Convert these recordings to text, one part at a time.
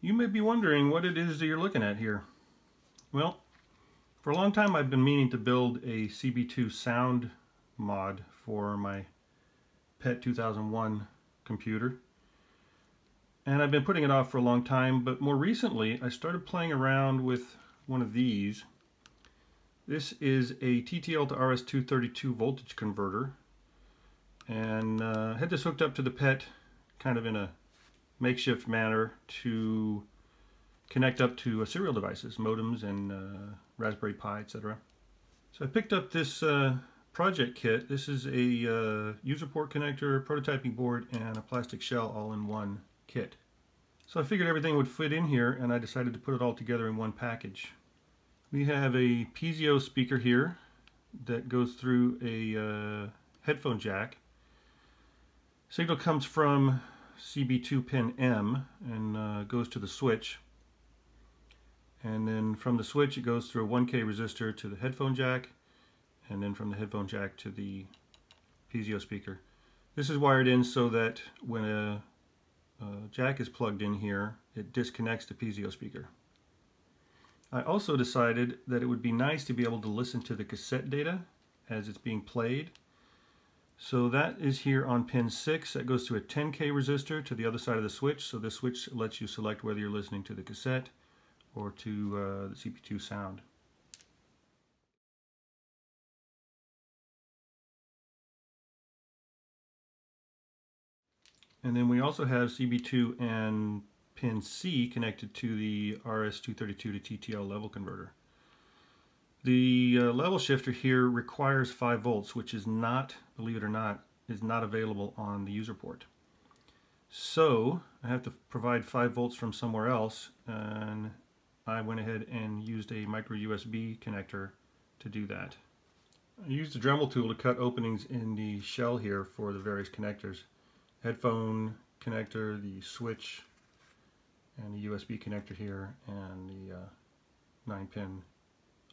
You may be wondering what it is that you're looking at here. Well, for a long time I've been meaning to build a CB2 sound mod for my PET 2001 computer. And I've been putting it off for a long time, but more recently I started playing around with one of these. This is a TTL to RS-232 voltage converter. And uh, had this hooked up to the PET kind of in a makeshift manner to connect up to uh, serial devices, modems and uh, Raspberry Pi, etc. So I picked up this uh, project kit. This is a uh, user port connector, prototyping board, and a plastic shell all in one kit. So I figured everything would fit in here and I decided to put it all together in one package. We have a piezo speaker here that goes through a uh, headphone jack. Signal comes from CB2 pin M and uh, goes to the switch. And then from the switch it goes through a 1K resistor to the headphone jack and then from the headphone jack to the piezo speaker. This is wired in so that when a, a jack is plugged in here it disconnects the piezo speaker. I also decided that it would be nice to be able to listen to the cassette data as it's being played so that is here on pin 6. That goes to a 10K resistor to the other side of the switch. So this switch lets you select whether you're listening to the cassette or to uh, the CB2 sound. And then we also have CB2 and pin C connected to the RS-232 to TTL level converter. The uh, level shifter here requires 5 volts, which is not, believe it or not, is not available on the user port. So I have to provide 5 volts from somewhere else, and I went ahead and used a micro USB connector to do that. I used the Dremel tool to cut openings in the shell here for the various connectors. Headphone connector, the switch, and the USB connector here, and the uh, 9 pin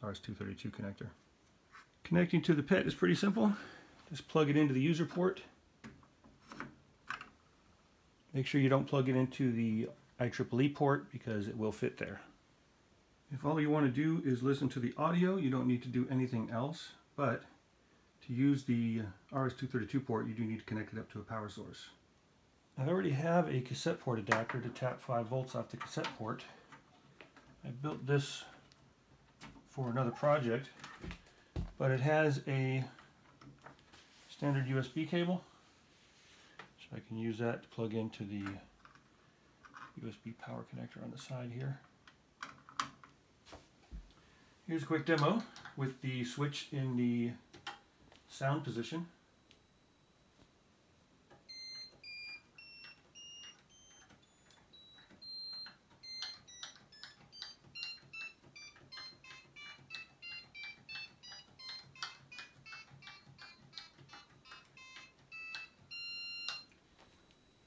RS-232 connector. Connecting to the PET is pretty simple. Just plug it into the user port. Make sure you don't plug it into the IEEE port because it will fit there. If all you want to do is listen to the audio, you don't need to do anything else, but to use the RS-232 port, you do need to connect it up to a power source. I already have a cassette port adapter to tap 5 volts off the cassette port. I built this for another project, but it has a standard USB cable, so I can use that to plug into the USB power connector on the side here. Here's a quick demo with the switch in the sound position.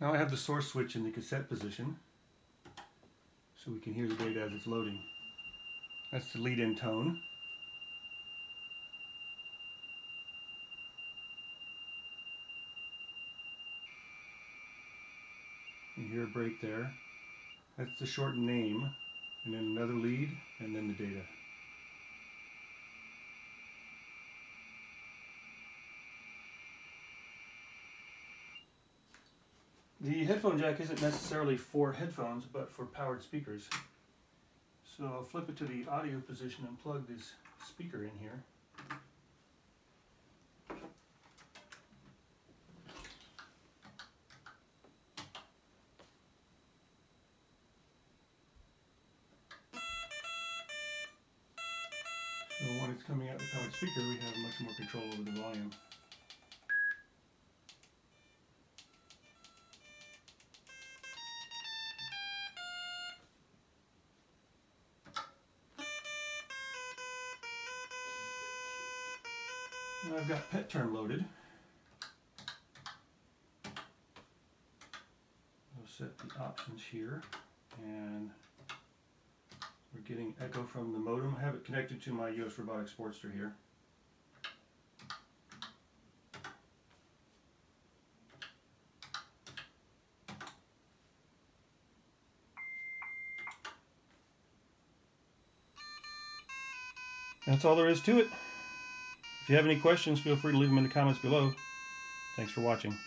Now I have the source switch in the cassette position so we can hear the data as it's loading. That's the lead-in tone. You hear a break there. That's the short name, and then another lead, and then the data. The headphone jack isn't necessarily for headphones, but for powered speakers. So I'll flip it to the audio position and plug this speaker in here. So when it's coming out the powered speaker, we have much more control over the volume. I've got PET Term loaded. I'll set the options here and we're getting echo from the modem. I have it connected to my US Robotics Sportster here. That's all there is to it. If you have any questions, feel free to leave them in the comments below. Thanks for watching.